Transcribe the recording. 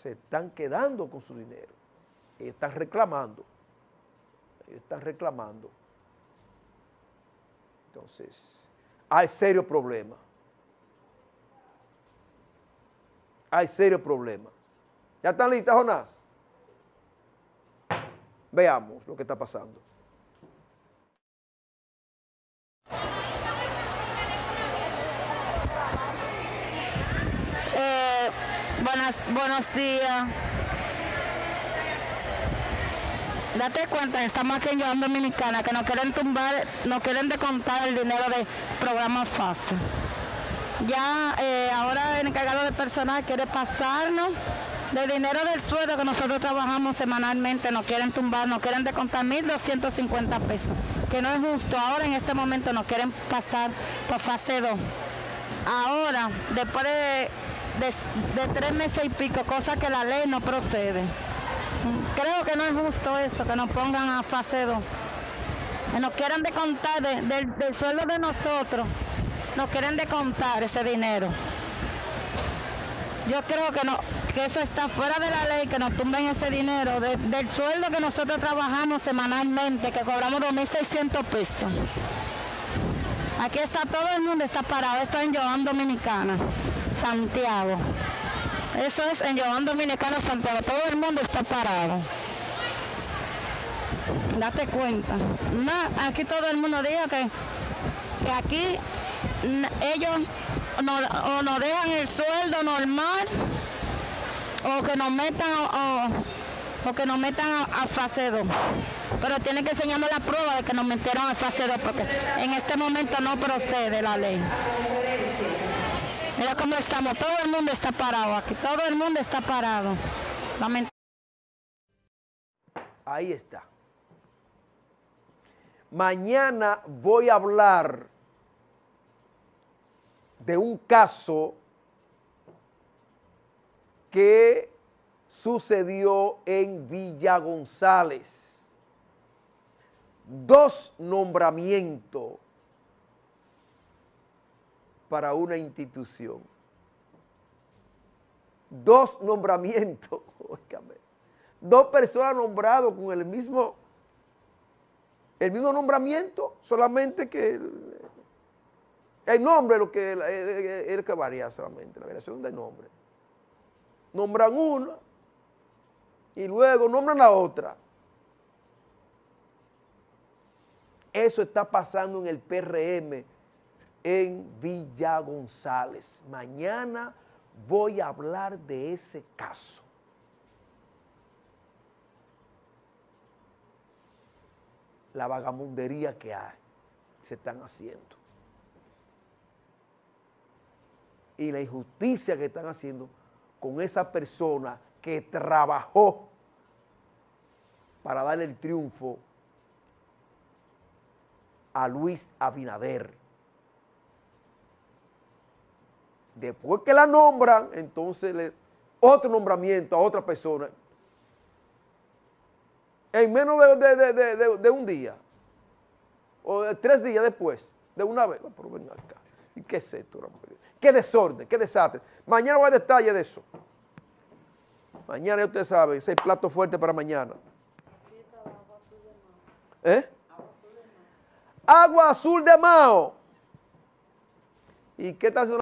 se están quedando con su dinero. Están reclamando. Están reclamando. Entonces, hay serio problema. Hay serio problema. ¿Ya están listas, Jonás? Veamos lo que está pasando. Eh, buenas, buenos días. Date cuenta, estamos aquí en Joan Dominicana, que nos quieren tumbar, nos quieren descontar el dinero del programa FASA. Ya eh, ahora el encargado de personal quiere pasarnos del dinero del sueldo que nosotros trabajamos semanalmente, nos quieren tumbar, nos quieren descontar 1.250 pesos, que no es justo. Ahora en este momento nos quieren pasar por fase 2. Ahora, después de, de- de tres meses y pico, cosa que la ley no procede. Creo que no es justo eso, que nos pongan a fase 2. Que nos quieran descontar de- del, del sueldo de nosotros, nos quieren descontar ese dinero. Yo creo que no, que eso está fuera de la ley, que nos tumben ese dinero de- del sueldo que nosotros trabajamos semanalmente, que cobramos 2.600 pesos. Aquí está todo el mundo, está parado, está en Joan Dominicana, Santiago. Eso es en Joan Dominicana, Santiago, todo el mundo está parado. Date cuenta. No, aquí todo el mundo dijo que, que aquí ellos no, o nos dejan el sueldo normal o que nos metan o, o- que nos metan a fase 2. Pero tienen que enseñarnos la prueba de que nos metieron a fase 2 porque en este momento no procede la ley. Mira cómo estamos, todo el mundo está parado aquí, todo el mundo está parado. Ahí está. Mañana voy a hablar de un caso que sucedió en Villa González. Dos nombramientos para una institución. Dos nombramientos, óigame. Dos personas nombradas con el mismo, el mismo nombramiento, solamente que el, el nombre es lo que, lo que varía solamente, la variación del nombre. Nombran una y luego nombran a otra. Eso está pasando en el PRM en Villa González. Mañana voy a hablar de ese caso. La vagamundería que hay, se están haciendo. Y la injusticia que están haciendo con esa persona que trabajó para darle el triunfo a Luis Abinader. Después que la nombran, entonces otro nombramiento a otra persona. En menos de, de- de- de- un día. O tres días después. De una vez. Pero ven acá. ¿Y qué es esto? Qué desorden, qué desastre. Mañana voy a detalle de eso. Mañana ya usted sabe, ese es el plato fuerte para mañana. ¿Eh? Agua azul de Mao. ¿Y qué haciendo?